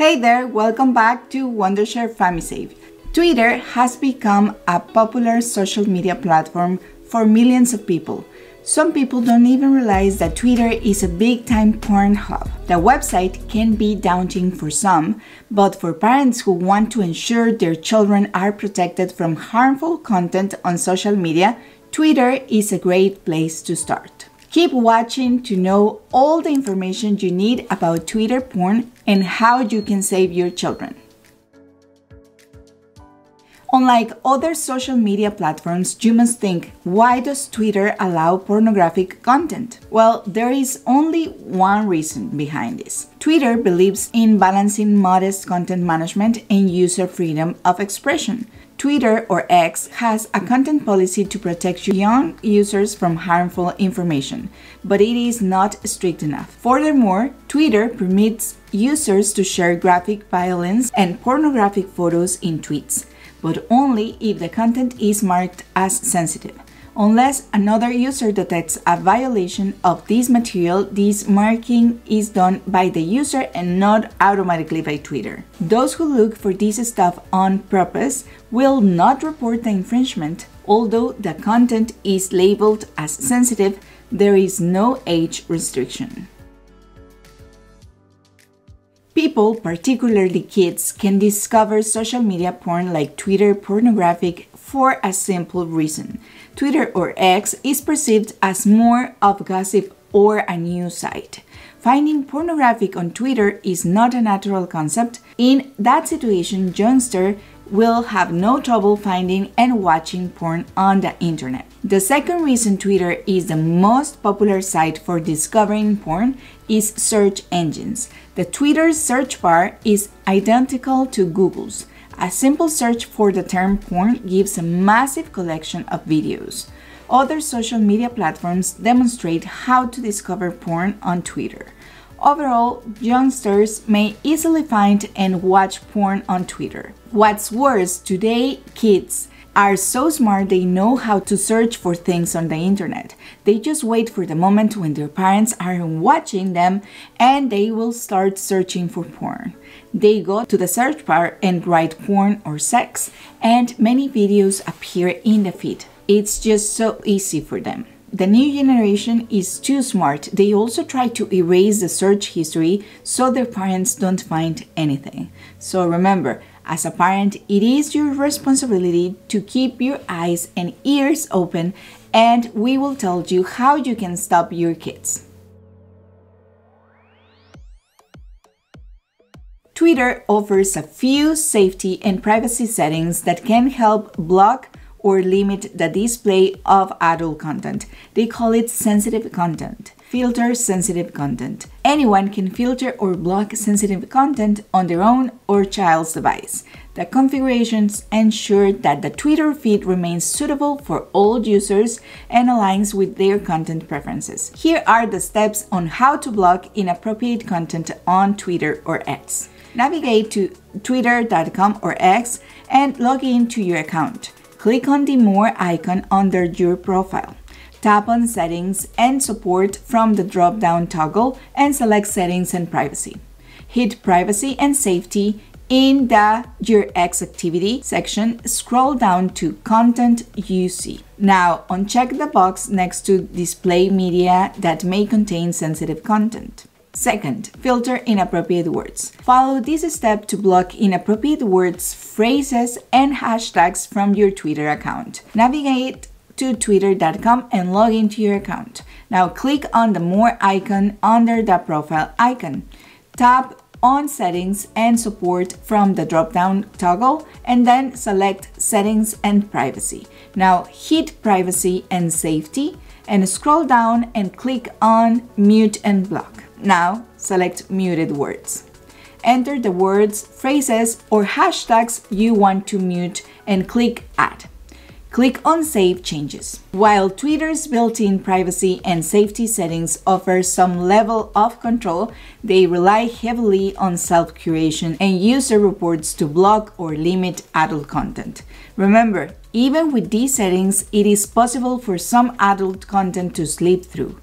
Hey there, welcome back to Wondershare FamiSafe. Twitter has become a popular social media platform for millions of people. Some people don't even realize that Twitter is a big time porn hub. The website can be daunting for some, but for parents who want to ensure their children are protected from harmful content on social media, Twitter is a great place to start. Keep watching to know all the information you need about Twitter porn and how you can save your children. Unlike other social media platforms, you must think why does Twitter allow pornographic content? Well, there is only one reason behind this. Twitter believes in balancing modest content management and user freedom of expression. Twitter or X has a content policy to protect young users from harmful information, but it is not strict enough. Furthermore, Twitter permits users to share graphic violence and pornographic photos in tweets but only if the content is marked as sensitive. Unless another user detects a violation of this material, this marking is done by the user and not automatically by Twitter. Those who look for this stuff on purpose will not report the infringement, although the content is labeled as sensitive, there is no age restriction. People, particularly kids, can discover social media porn like Twitter pornographic for a simple reason. Twitter or X is perceived as more of gossip or a news site. Finding pornographic on Twitter is not a natural concept. In that situation, youngster will have no trouble finding and watching porn on the internet. The second reason Twitter is the most popular site for discovering porn is search engines. The Twitter search bar is identical to Google's. A simple search for the term porn gives a massive collection of videos. Other social media platforms demonstrate how to discover porn on Twitter. Overall, youngsters may easily find and watch porn on Twitter. What's worse, today kids are so smart they know how to search for things on the internet. They just wait for the moment when their parents aren't watching them and they will start searching for porn. They go to the search bar and write porn or sex, and many videos appear in the feed. It's just so easy for them. The new generation is too smart. They also try to erase the search history so their parents don't find anything. So remember, as a parent, it is your responsibility to keep your eyes and ears open, and we will tell you how you can stop your kids. Twitter offers a few safety and privacy settings that can help block or limit the display of adult content. They call it sensitive content. Filter sensitive content. Anyone can filter or block sensitive content on their own or child's device. The configurations ensure that the Twitter feed remains suitable for all users and aligns with their content preferences. Here are the steps on how to block inappropriate content on Twitter or X. Navigate to twitter.com or X and log in to your account. Click on the More icon under your profile. Tap on Settings and Support from the drop-down toggle and select Settings and Privacy. Hit Privacy and Safety in the Your X Activity section, scroll down to Content See. Now, uncheck the box next to Display media that may contain sensitive content. Second, filter inappropriate words. Follow this step to block inappropriate words, phrases, and hashtags from your Twitter account. Navigate to twitter.com and log into your account. Now click on the more icon under the profile icon. Tap on settings and support from the drop down toggle and then select settings and privacy. Now hit privacy and safety and scroll down and click on mute and block. Now select muted words. Enter the words, phrases, or hashtags you want to mute and click add. Click on Save Changes. While Twitter's built-in privacy and safety settings offer some level of control, they rely heavily on self-curation and user reports to block or limit adult content. Remember, even with these settings, it is possible for some adult content to slip through.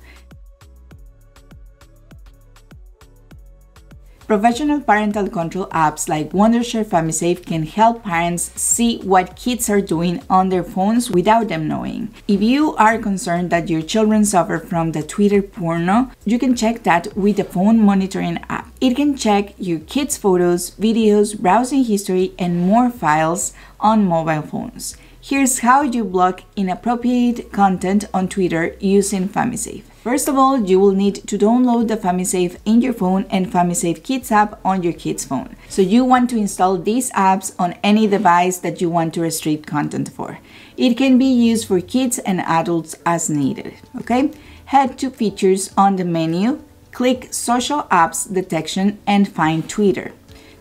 Professional parental control apps like Wondershare FamiSafe can help parents see what kids are doing on their phones without them knowing. If you are concerned that your children suffer from the Twitter porno, you can check that with the phone monitoring app. It can check your kids' photos, videos, browsing history, and more files on mobile phones. Here's how you block inappropriate content on Twitter using FamiSafe. First of all, you will need to download the FamiSafe in your phone and FamiSafe Kids app on your kid's phone. So you want to install these apps on any device that you want to restrict content for. It can be used for kids and adults as needed, okay? Head to features on the menu, click social apps detection and find Twitter.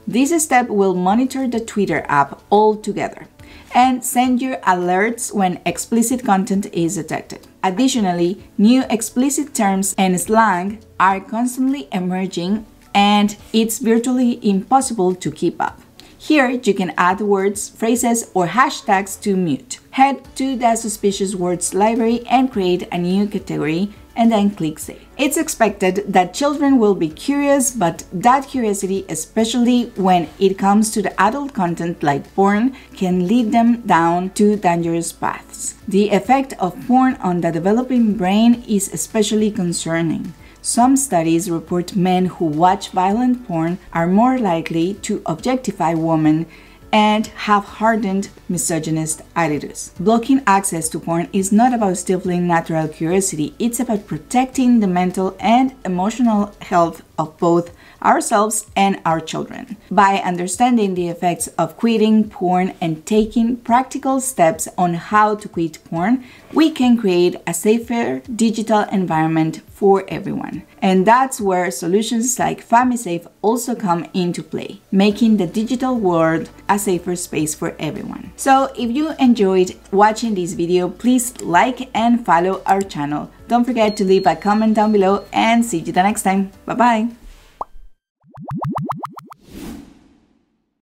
This step will monitor the Twitter app altogether and send you alerts when explicit content is detected. Additionally, new explicit terms and slang are constantly emerging and it's virtually impossible to keep up. Here, you can add words, phrases, or hashtags to mute. Head to the suspicious words library and create a new category and then click Save. It's expected that children will be curious, but that curiosity, especially when it comes to the adult content like porn, can lead them down to dangerous paths. The effect of porn on the developing brain is especially concerning. Some studies report men who watch violent porn are more likely to objectify women and have hardened misogynist attitudes. Blocking access to porn is not about stifling natural curiosity, it's about protecting the mental and emotional health of both ourselves and our children. By understanding the effects of quitting porn and taking practical steps on how to quit porn, we can create a safer digital environment for everyone. And that's where solutions like FamiSafe also come into play, making the digital world a safer space for everyone. So if you enjoyed watching this video, please like and follow our channel. Don't forget to leave a comment down below and see you the next time. Bye bye!